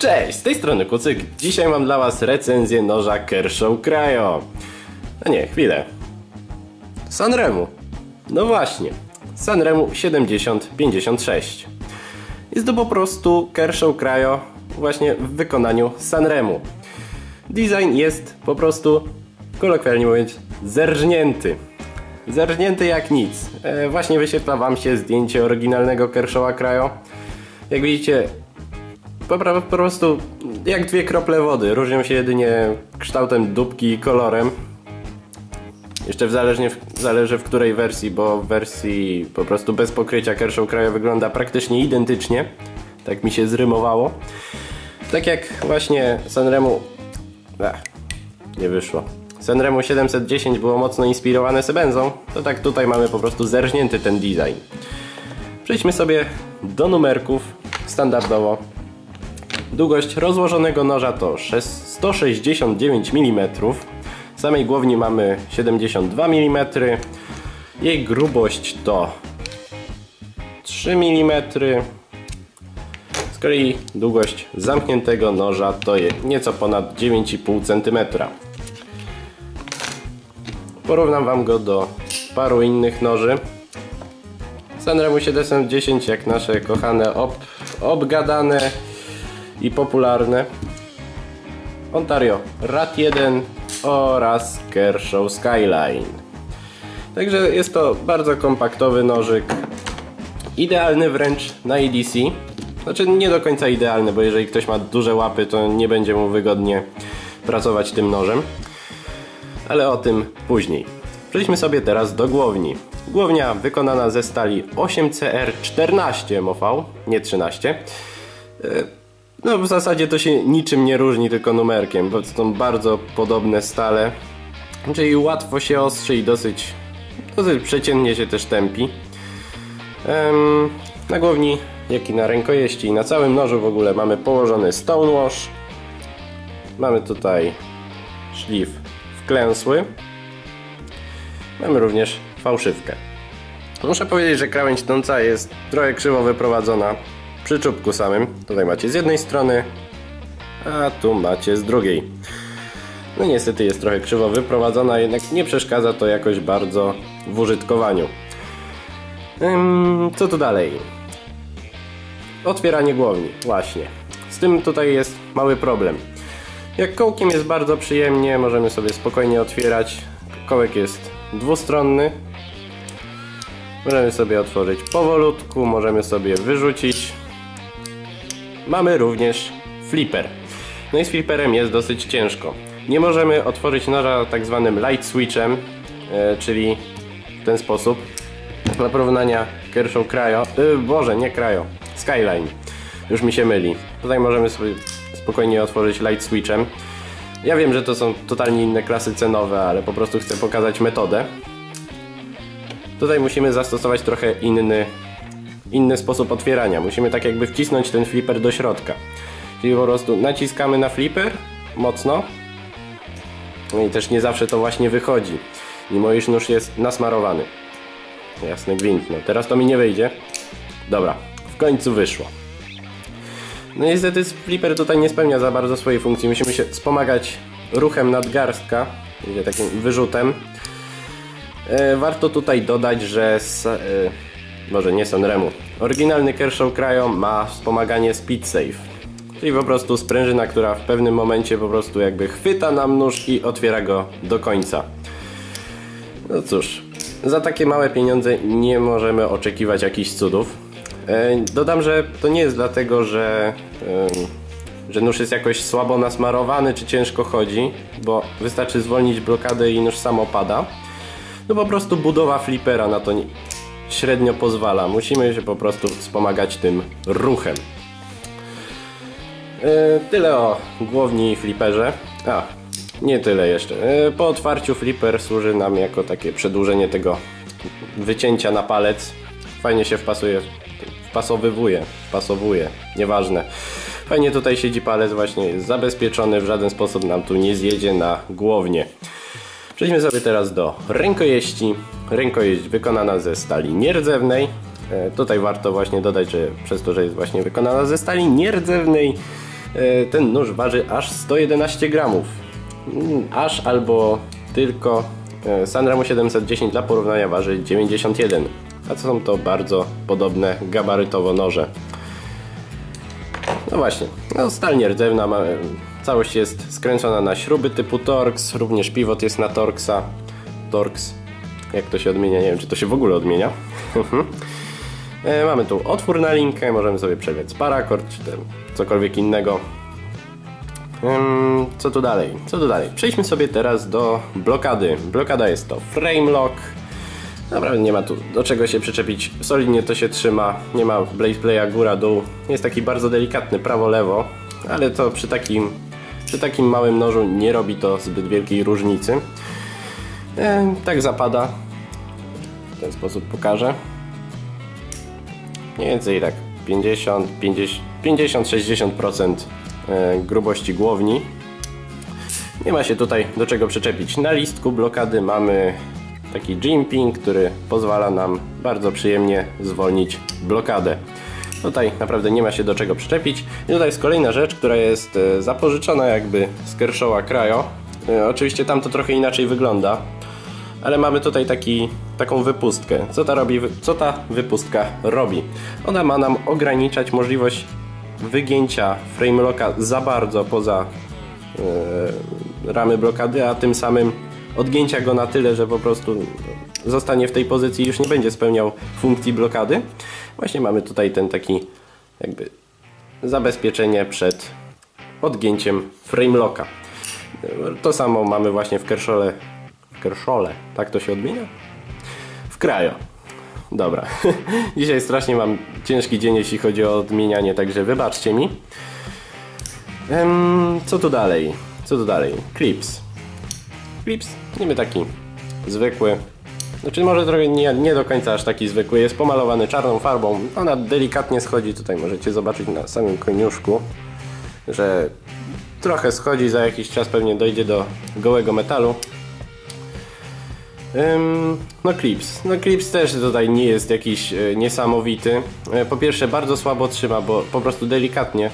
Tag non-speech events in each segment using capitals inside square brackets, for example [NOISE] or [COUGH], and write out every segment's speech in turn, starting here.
Cześć, z tej strony Kucyk. Dzisiaj mam dla Was recenzję noża Kershaw Cryo. No nie, chwilę. Sanremu. No właśnie. Sanremu 7056. Jest to po prostu Kershaw Cryo właśnie w wykonaniu Sanremu. Design jest po prostu, kolokwialnie mówiąc, zerżnięty. Zerżnięty jak nic. E, właśnie wyświetla Wam się zdjęcie oryginalnego Kershawa Cryo. Jak widzicie, po, prostu jak dwie krople wody. Różnią się jedynie kształtem dupki i kolorem. Jeszcze w zależnie w, zależy w której wersji, bo w wersji po prostu bez pokrycia Kershaw Cryo wygląda praktycznie identycznie. Tak mi się zrymowało. Tak jak właśnie Sanremu... Ech, nie wyszło. Sanremu 710 było mocno inspirowane Sebenzą, to tak tutaj mamy po prostu zerżnięty ten design. Przejdźmy sobie do numerków standardowo. Długość rozłożonego noża to 169 mm. W samej głowni mamy 72 mm. Jej grubość to 3 mm. Z kolei długość zamkniętego noża to nieco ponad 9,5 cm. Porównam Wam go do paru innych noży. Sanremo 710 jak nasze kochane ob, obgadane i popularne. Ontario RAT 1 oraz Kershaw Skyline. Także jest to bardzo kompaktowy nożyk. Idealny wręcz na EDC. Znaczy nie do końca idealny, bo jeżeli ktoś ma duże łapy, to nie będzie mu wygodnie pracować tym nożem. Ale o tym później. Przejdźmy sobie teraz do głowni. Głownia wykonana ze stali 8CR14 MOV, nie 13. No w zasadzie to się niczym nie różni, tylko numerkiem, bo to są bardzo podobne stale. Czyli łatwo się ostrzy i dosyć, dosyć przeciętnie się też tępi. Na głowni, jak i na rękojeści i na całym nożu w ogóle mamy położony stonewash. Mamy tutaj szlif wklęsły. Mamy również fałszywkę. Muszę powiedzieć, że krawędź tąca jest trochę krzywo wyprowadzona przy czubku samym. Tutaj macie z jednej strony, a tu macie z drugiej. No niestety jest trochę krzywo wyprowadzona, jednak nie przeszkadza to jakoś bardzo w użytkowaniu. co tu dalej? Otwieranie głowni, właśnie. Z tym tutaj jest mały problem. Jak kołkiem jest bardzo przyjemnie, możemy sobie spokojnie otwierać. Kołek jest dwustronny. Możemy sobie otworzyć powolutku, możemy sobie wyrzucić. Mamy również flipper. No i z flipperem jest dosyć ciężko. Nie możemy otworzyć noża tak zwanym light switchem, e, czyli w ten sposób. Dla porównania Kershaw Cryo, e, Boże, nie Cryo, Skyline. Już mi się myli. Tutaj możemy sobie spokojnie otworzyć light switchem. Ja wiem, że to są totalnie inne klasy cenowe, ale po prostu chcę pokazać metodę. Tutaj musimy zastosować trochę inny inny sposób otwierania. Musimy tak jakby wcisnąć ten flipper do środka. Czyli po prostu naciskamy na flipper mocno. No i też nie zawsze to właśnie wychodzi. Mimo iż nóż jest nasmarowany. Jasny gwint. No teraz to mi nie wyjdzie. Dobra, w końcu wyszło. No niestety flipper tutaj nie spełnia za bardzo swojej funkcji. Musimy się wspomagać ruchem nadgarstka, takim wyrzutem. E, warto tutaj dodać, że e, może nie Sanremu. Oryginalny Kershaw Cryo ma wspomaganie Speed Safe. Czyli po prostu sprężyna, która w pewnym momencie po prostu jakby chwyta nam nóż i otwiera go do końca. No cóż, za takie małe pieniądze nie możemy oczekiwać jakichś cudów. E, dodam, że to nie jest dlatego, że, że nóż jest jakoś słabo nasmarowany czy ciężko chodzi, bo wystarczy zwolnić blokadę i nóż sam opada. No po prostu budowa flipera na to średnio pozwala. Musimy się po prostu wspomagać tym ruchem. E, tyle o głowni fliperze. A, nie tyle jeszcze. E, po otwarciu flipper służy nam jako takie przedłużenie tego wycięcia na palec. Fajnie się wpasuje, wpasowywuje, wpasowuje, nieważne. Fajnie tutaj siedzi palec, właśnie jest zabezpieczony, w żaden sposób nam tu nie zjedzie na głownię. Przejdźmy sobie teraz do rękojeści. Rękojeść wykonana ze stali nierdzewnej. E, tutaj warto właśnie dodać, że przez to, że jest właśnie wykonana ze stali nierdzewnej, E, ten nóż waży aż 111 gramów. Mm, aż albo tylko e, Sanremo 710 dla porównania waży 91. A to są to bardzo podobne gabarytowo noże. No właśnie, no stal nierdzewna, całość jest skręcona na śruby typu Torx, również pivot jest na Torxa. Torx, jak to się odmienia, nie wiem czy to się w ogóle odmienia. [LAUGHS] E, mamy tu otwór na linkę, możemy sobie przegrać parakord czy ten cokolwiek innego. Co tu dalej? Co tu dalej? Przejdźmy sobie teraz do blokady. Blokada jest to frame lock. Naprawdę nie ma tu do czego się przyczepić. Solidnie to się trzyma. Nie ma blade playa góra-dół. Jest taki bardzo delikatny prawo-lewo, ale to przy takim, przy takim małym nożu nie robi to zbyt wielkiej różnicy. E, tak zapada. W ten sposób pokażę. Mniej więcej tak 50-60% e, grubości głowni. Nie ma się tutaj do czego przyczepić. Na listku blokady mamy taki jimping, który pozwala nam bardzo przyjemnie zwolnić blokadę. Tutaj naprawdę nie ma się do czego przyczepić. I tutaj jest kolejna rzecz, która jest e, zapożyczona jakby z Kershawa Cryo. E, oczywiście tam to trochę inaczej wygląda, ale mamy tutaj taki, taką wypustkę. Co ta, robi, co ta wypustka robi? Ona ma nam ograniczać możliwość wygięcia frame locka za bardzo poza yy, ramy blokady, a tym samym odgięcia go na tyle, że po prostu zostanie w tej pozycji i już nie będzie spełniał funkcji blokady. Właśnie mamy tutaj ten taki jakby zabezpieczenie przed odgięciem frame locka. To samo mamy właśnie w Kershole Kerszole, tak to się odmienia? W kraju. Dobra. [LAUGHS] Dzisiaj strasznie mam ciężki dzień, jeśli chodzi o odmienianie, także wybaczcie mi. Co tu dalej? Co tu dalej? Clips. Clips, niby taki zwykły. Znaczy może trochę nie, nie do końca aż taki zwykły. Jest pomalowany czarną farbą. Ona delikatnie schodzi. Tutaj możecie zobaczyć na samym koniuszku, że trochę schodzi. Za jakiś czas pewnie dojdzie do gołego metalu. No Clips. No Clips też tutaj nie jest jakiś e, niesamowity. E, po pierwsze bardzo słabo trzyma, bo po prostu delikatnie.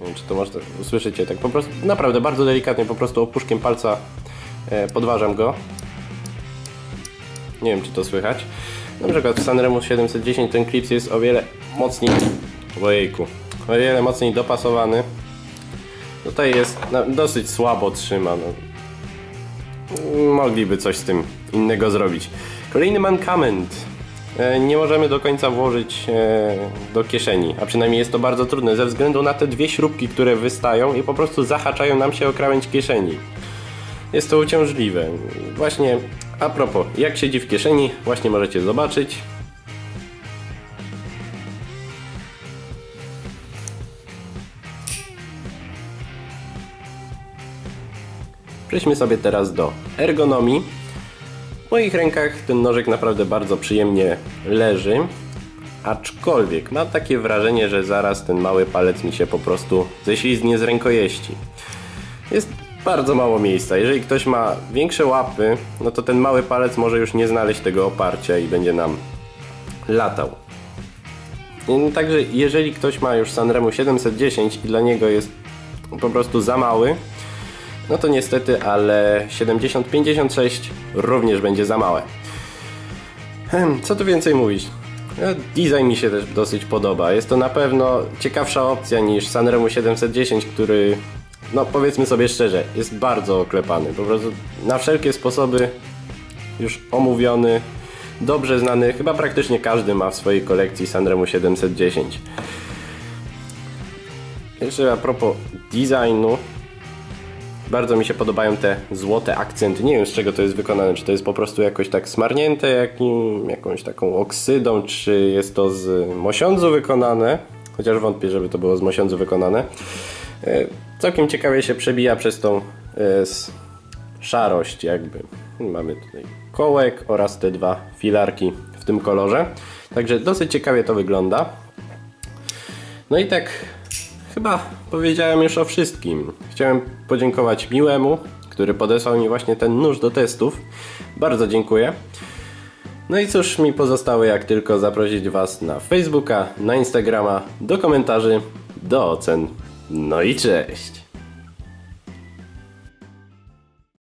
Nie wiem czy to można usłyszycie, tak po prostu naprawdę bardzo delikatnie, po prostu opuszkiem palca podważam go. Nie wiem czy to słychać. Na przykład w Sanremo 710 ten Clips jest o wiele mocniej, ojejku, o wiele mocniej dopasowany. Tutaj jest no, dosyć słabo trzyma. No mogliby coś z tym innego zrobić. Kolejny mankament. E, nie możemy do końca włożyć e, do kieszeni, a przynajmniej jest to bardzo trudne ze względu na te dwie śrubki, które wystają i po prostu zahaczają nam się o krawędź kieszeni. Jest to uciążliwe. Właśnie a propos, jak siedzi w kieszeni, właśnie możecie zobaczyć. Przejdźmy sobie teraz do ergonomii. W moich rękach ten nożek naprawdę bardzo przyjemnie leży, aczkolwiek mam takie wrażenie, że zaraz ten mały palec mi się po prostu ześlizgnie z rękojeści. Jest bardzo mało miejsca. Jeżeli ktoś ma większe łapy, no to ten mały palec może już nie znaleźć tego oparcia i będzie nam latał. Także jeżeli ktoś ma już Sanremo 710 i dla niego jest po prostu za mały, no to niestety, ale 70-56 również będzie za małe. Hmm, co tu więcej mówić? No, design mi się też dosyć podoba. Jest to na pewno ciekawsza opcja niż Sanremo 710, który, no powiedzmy sobie szczerze, jest bardzo oklepany. Po prostu na wszelkie sposoby już omówiony, dobrze znany. Chyba praktycznie każdy ma w swojej kolekcji Sanremo 710. Jeszcze a propos designu, bardzo mi się podobają te złote akcenty. Nie wiem z czego to jest wykonane. Czy to jest po prostu jakoś tak smarnięte jakim, jakąś taką oksydą, czy jest to z mosiądzu wykonane. Chociaż wątpię, żeby to było z mosiądzu wykonane. Całkiem ciekawie się przebija przez tą e, szarość jakby. Mamy tutaj kołek oraz te dwa filarki w tym kolorze. Także dosyć ciekawie to wygląda. No i tak Chyba powiedziałem już o wszystkim. Chciałem podziękować Miłemu, który podesłał mi właśnie ten nóż do testów. Bardzo dziękuję. No i cóż mi pozostało jak tylko zaprosić Was na Facebooka, na Instagrama, do komentarzy, do ocen. No i cześć.